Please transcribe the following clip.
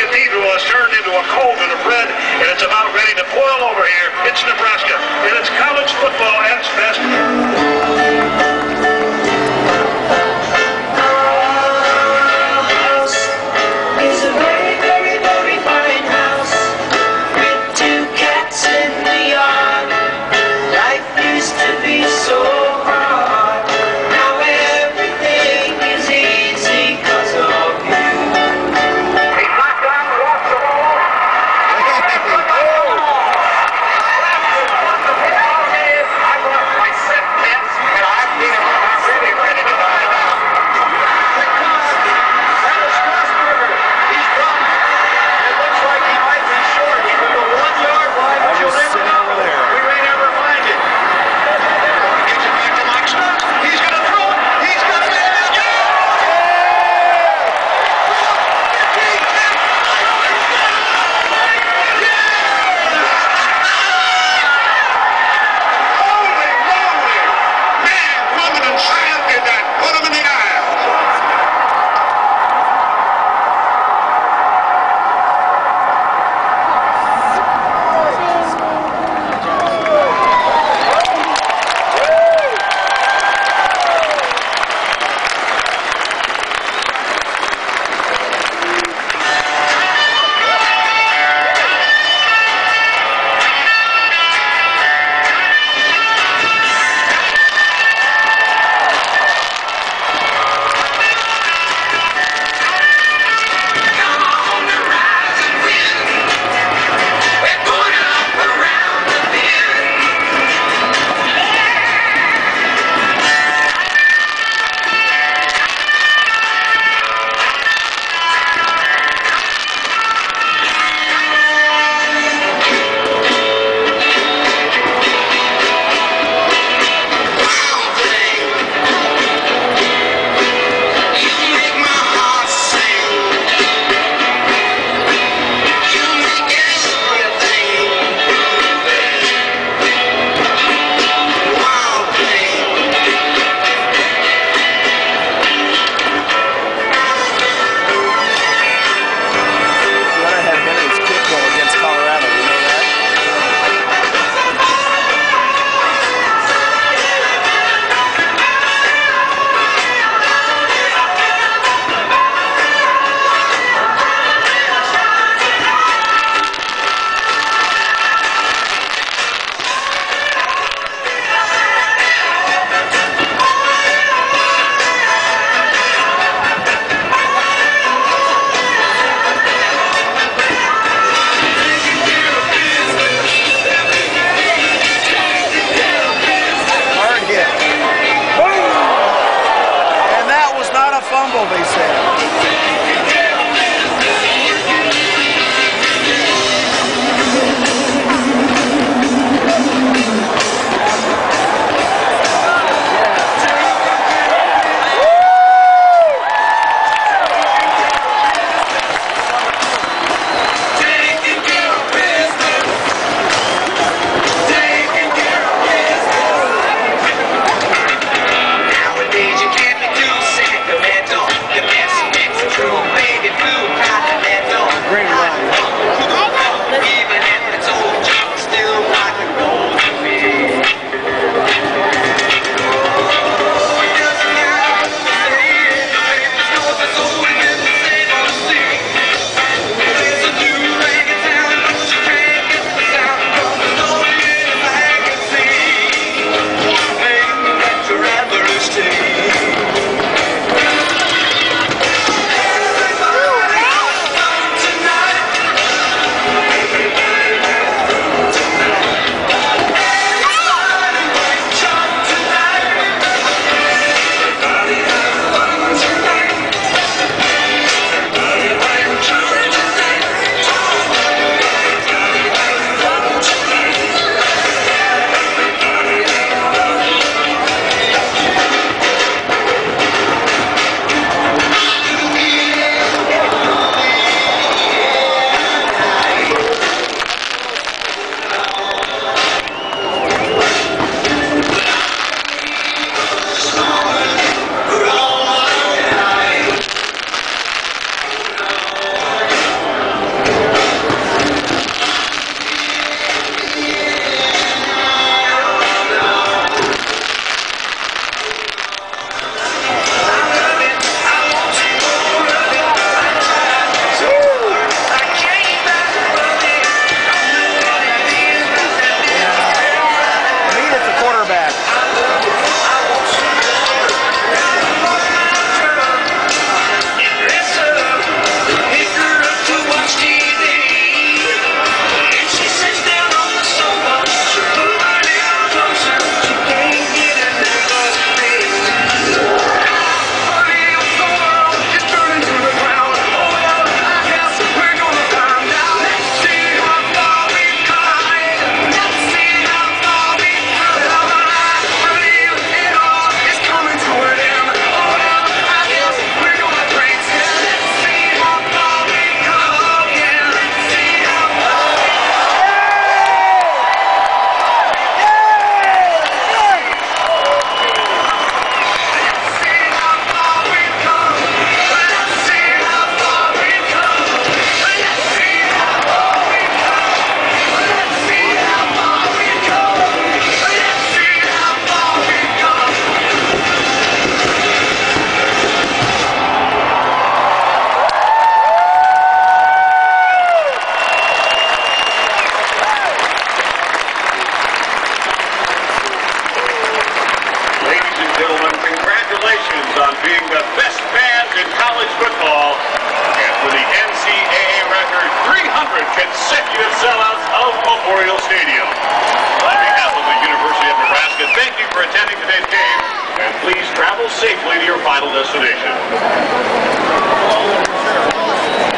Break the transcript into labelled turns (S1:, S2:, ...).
S1: Cathedral has turned into a cauldron of red, and it's about ready to boil over here. It's Nebraska, and it's college football
S2: consecutive sellouts of Memorial Stadium. On behalf of the University of Nebraska, thank you for attending today's game, and please travel safely to your final destination.